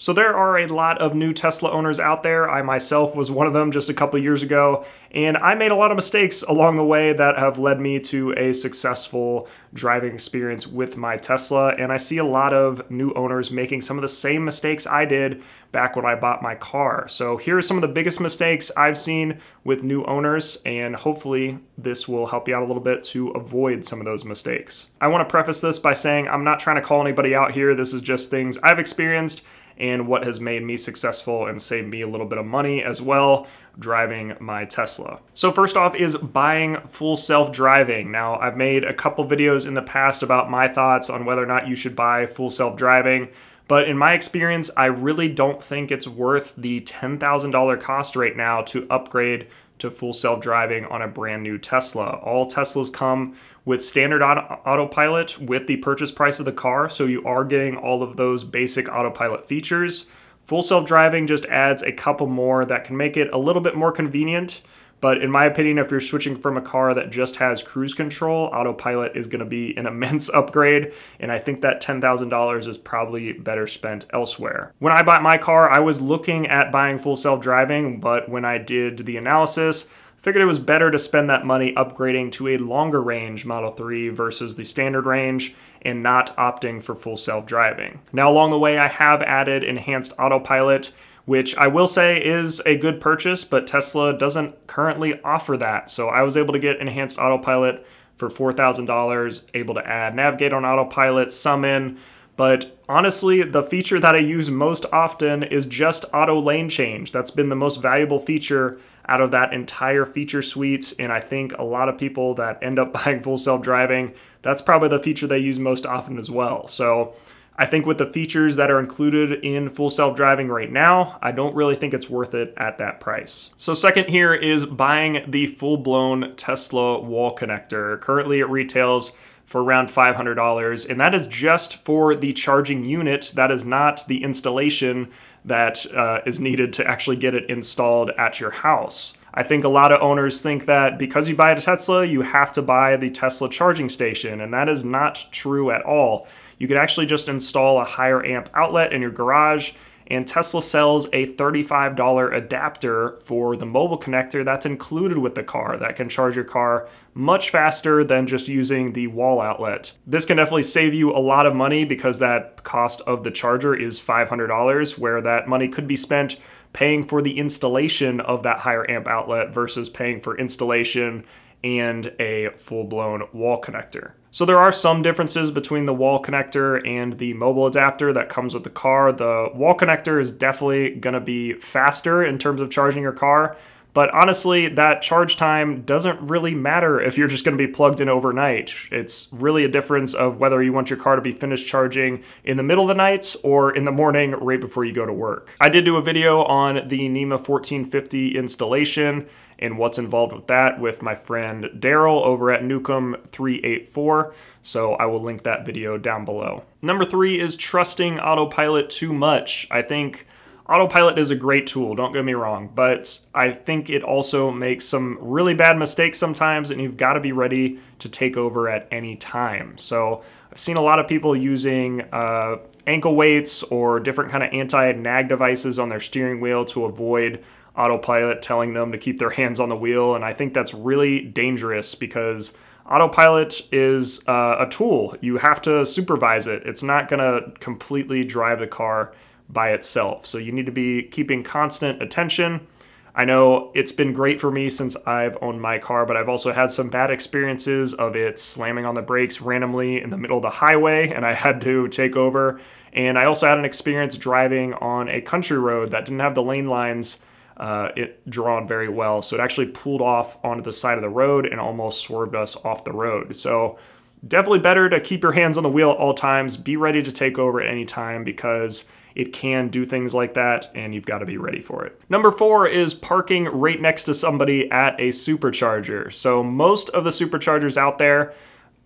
So there are a lot of new Tesla owners out there. I myself was one of them just a couple years ago, and I made a lot of mistakes along the way that have led me to a successful driving experience with my Tesla. And I see a lot of new owners making some of the same mistakes I did back when I bought my car. So here are some of the biggest mistakes I've seen with new owners, and hopefully this will help you out a little bit to avoid some of those mistakes. I want to preface this by saying I'm not trying to call anybody out here. This is just things I've experienced and what has made me successful and saved me a little bit of money as well driving my Tesla. So first off is buying full self-driving. Now I've made a couple videos in the past about my thoughts on whether or not you should buy full self-driving. But in my experience, I really don't think it's worth the $10,000 cost right now to upgrade to full self-driving on a brand new Tesla. All Teslas come with standard auto- autopilot with the purchase price of the car, so you are getting all of those basic autopilot features. Full self-driving just adds a couple more that can make it a little bit more convenient but in my opinion, if you're switching from a car that just has cruise control, autopilot is going to be an immense upgrade. And I think that $10,000 is probably better spent elsewhere. When I bought my car, I was looking at buying full self driving, but when I did the analysis, figured it was better to spend that money upgrading to a longer range Model 3 versus the standard range and not opting for full self driving. Now, along the way, I have added enhanced autopilot which I will say is a good purchase, but Tesla doesn't currently offer that. So I was able to get enhanced autopilot for $4,000, able to add navigate on autopilot, summon, but honestly, the feature that I use most often is just auto lane change. That's been the most valuable feature out of that entire feature suite. And I think a lot of people that end up buying full self driving, that's probably the feature they use most often as well. So I think with the features that are included in full self-driving right now, I don't really think it's worth it at that price. So second here is buying the full-blown Tesla wall connector. Currently it retails for around $500 and that is just for the charging unit. That is not the installation that uh, is needed to actually get it installed at your house. I think a lot of owners think that because you buy a Tesla, you have to buy the Tesla charging station, and that is not true at all. You could actually just install a higher amp outlet in your garage and Tesla sells a $35 adapter for the mobile connector that's included with the car that can charge your car much faster than just using the wall outlet. This can definitely save you a lot of money because that cost of the charger is $500 where that money could be spent paying for the installation of that higher amp outlet versus paying for installation and a full-blown wall connector. So there are some differences between the wall connector and the mobile adapter that comes with the car. The wall connector is definitely gonna be faster in terms of charging your car, but honestly, that charge time doesn't really matter if you're just gonna be plugged in overnight. It's really a difference of whether you want your car to be finished charging in the middle of the night or in the morning right before you go to work. I did do a video on the NEMA 14-50 installation and what's involved with that with my friend Daryl over at Newcomb384. So I will link that video down below. Number three is trusting autopilot too much. I think autopilot is a great tool, don't get me wrong, but I think it also makes some really bad mistakes sometimes and you've got to be ready to take over at any time. So I've seen a lot of people using uh, ankle weights or different kind of anti-nag devices on their steering wheel to avoid autopilot telling them to keep their hands on the wheel. And I think that's really dangerous because autopilot is uh, a tool. You have to supervise it. It's not going to completely drive the car by itself. So you need to be keeping constant attention. I know it's been great for me since I've owned my car, but I've also had some bad experiences of it slamming on the brakes randomly in the middle of the highway and I had to take over. And I also had an experience driving on a country road that didn't have the lane lines uh, it drawn very well. So it actually pulled off onto the side of the road and almost swerved us off the road. So definitely better to keep your hands on the wheel at all times. Be ready to take over at any time because it can do things like that and you've got to be ready for it. Number four is parking right next to somebody at a supercharger. So most of the superchargers out there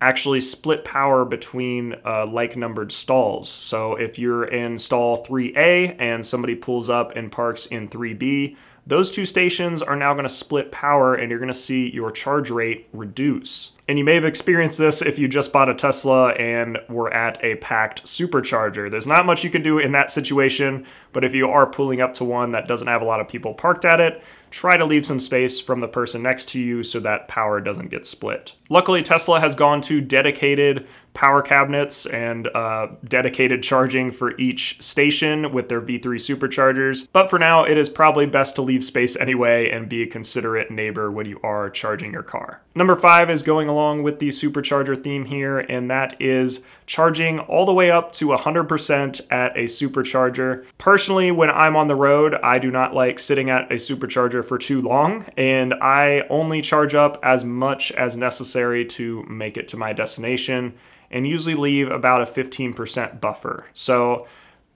actually split power between uh, like numbered stalls. So if you're in stall 3A and somebody pulls up and parks in 3B those two stations are now going to split power and you're going to see your charge rate reduce. And you may have experienced this if you just bought a Tesla and were at a packed supercharger. There's not much you can do in that situation, but if you are pulling up to one that doesn't have a lot of people parked at it, try to leave some space from the person next to you so that power doesn't get split. Luckily, Tesla has gone to dedicated power cabinets and uh, dedicated charging for each station with their V3 superchargers. But for now, it is probably best to leave space anyway and be a considerate neighbor when you are charging your car. Number five is going along with the supercharger theme here, and that is charging all the way up to 100% at a supercharger. Personally, when I'm on the road, I do not like sitting at a supercharger for too long, and I only charge up as much as necessary to make it to my destination and usually leave about a 15% buffer. So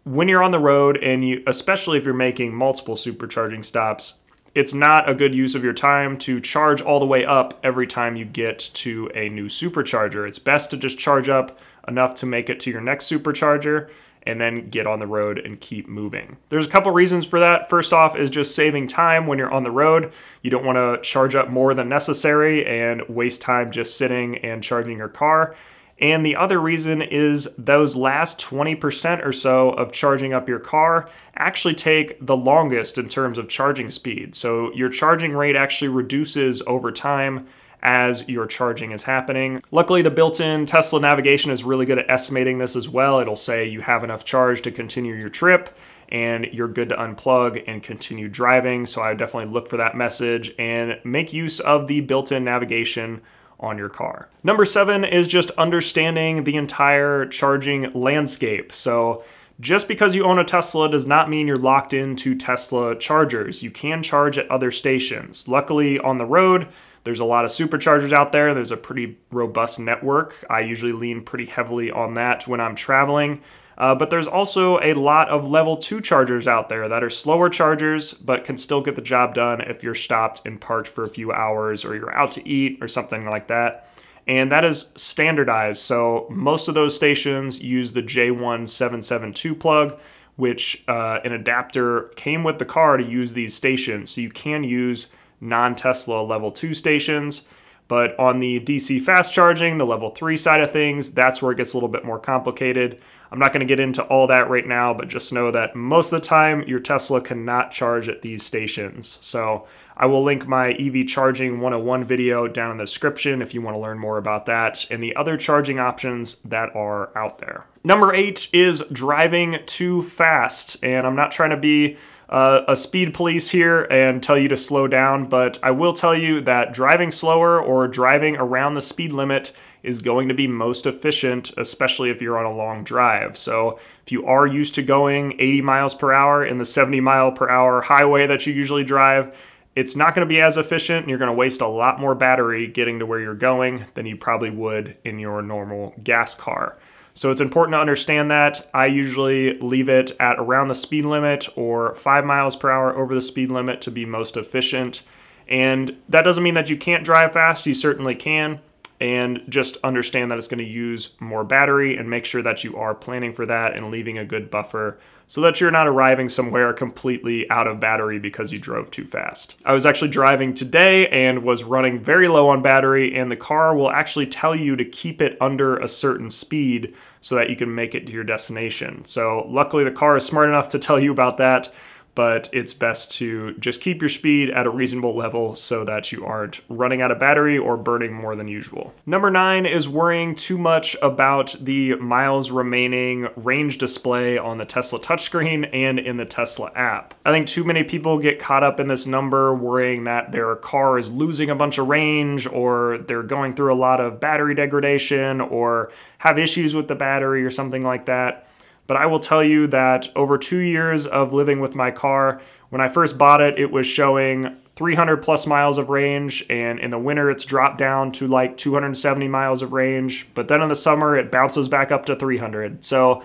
when you're on the road and you, especially if you're making multiple supercharging stops, it's not a good use of your time to charge all the way up every time you get to a new supercharger. It's best to just charge up enough to make it to your next supercharger and then get on the road and keep moving. There's a couple reasons for that. First off is just saving time when you're on the road. You don't want to charge up more than necessary and waste time just sitting and charging your car. And the other reason is those last 20% or so of charging up your car actually take the longest in terms of charging speed. So your charging rate actually reduces over time as your charging is happening. Luckily, the built-in Tesla navigation is really good at estimating this as well. It'll say you have enough charge to continue your trip and you're good to unplug and continue driving. So I would definitely look for that message and make use of the built-in navigation on your car. Number seven is just understanding the entire charging landscape. So just because you own a Tesla does not mean you're locked into Tesla chargers. You can charge at other stations. Luckily on the road, there's a lot of superchargers out there. There's a pretty robust network. I usually lean pretty heavily on that when I'm traveling. Uh, but there's also a lot of level 2 chargers out there that are slower chargers but can still get the job done if you're stopped and parked for a few hours or you're out to eat or something like that. And that is standardized. So most of those stations use the J1772 plug, which uh, an adapter came with the car to use these stations. So you can use non-Tesla level 2 stations. But on the DC fast charging, the level 3 side of things, that's where it gets a little bit more complicated. I'm not going to get into all that right now, but just know that most of the time your Tesla cannot charge at these stations. So I will link my EV Charging 101 video down in the description if you want to learn more about that and the other charging options that are out there. Number eight is driving too fast. And I'm not trying to be uh, a speed police here and tell you to slow down, but I will tell you that driving slower or driving around the speed limit is going to be most efficient, especially if you're on a long drive. So if you are used to going 80 miles per hour in the 70 mile per hour highway that you usually drive, it's not going to be as efficient and you're going to waste a lot more battery getting to where you're going than you probably would in your normal gas car. So it's important to understand that. I usually leave it at around the speed limit or five miles per hour over the speed limit to be most efficient. And that doesn't mean that you can't drive fast, you certainly can and just understand that it's going to use more battery and make sure that you are planning for that and leaving a good buffer so that you're not arriving somewhere completely out of battery because you drove too fast. I was actually driving today and was running very low on battery and the car will actually tell you to keep it under a certain speed so that you can make it to your destination. So luckily the car is smart enough to tell you about that but it's best to just keep your speed at a reasonable level so that you aren't running out of battery or burning more than usual. Number nine is worrying too much about the miles remaining range display on the Tesla touchscreen and in the Tesla app. I think too many people get caught up in this number worrying that their car is losing a bunch of range or they're going through a lot of battery degradation or have issues with the battery or something like that. But I will tell you that over two years of living with my car, when I first bought it, it was showing 300 plus miles of range, and in the winter, it's dropped down to like 270 miles of range. But then in the summer, it bounces back up to 300. So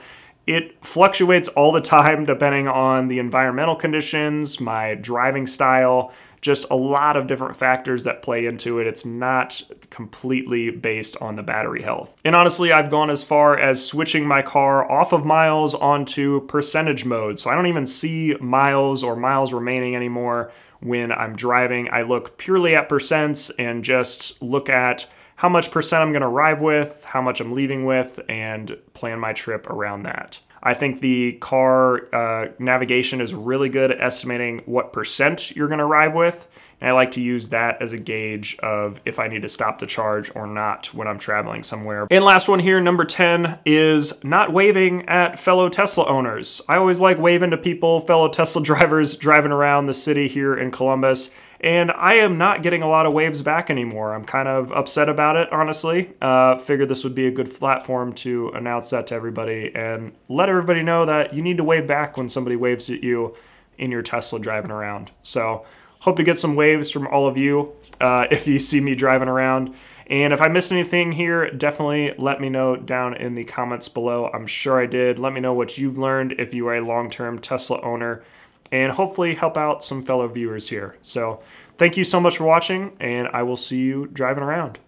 it fluctuates all the time depending on the environmental conditions, my driving style, just a lot of different factors that play into it. It's not completely based on the battery health. And honestly, I've gone as far as switching my car off of miles onto percentage mode. So I don't even see miles or miles remaining anymore when I'm driving. I look purely at percents and just look at how much percent I'm going to arrive with, how much I'm leaving with, and plan my trip around that. I think the car uh, navigation is really good at estimating what percent you're going to arrive with. And I like to use that as a gauge of if I need to stop the charge or not when I'm traveling somewhere. And last one here, number 10, is not waving at fellow Tesla owners. I always like waving to people, fellow Tesla drivers driving around the city here in Columbus and I am not getting a lot of waves back anymore. I'm kind of upset about it, honestly. Uh, figured this would be a good platform to announce that to everybody and let everybody know that you need to wave back when somebody waves at you in your Tesla driving around. So hope to get some waves from all of you uh, if you see me driving around. And if I missed anything here, definitely let me know down in the comments below. I'm sure I did. Let me know what you've learned if you are a long-term Tesla owner and hopefully help out some fellow viewers here. So thank you so much for watching, and I will see you driving around.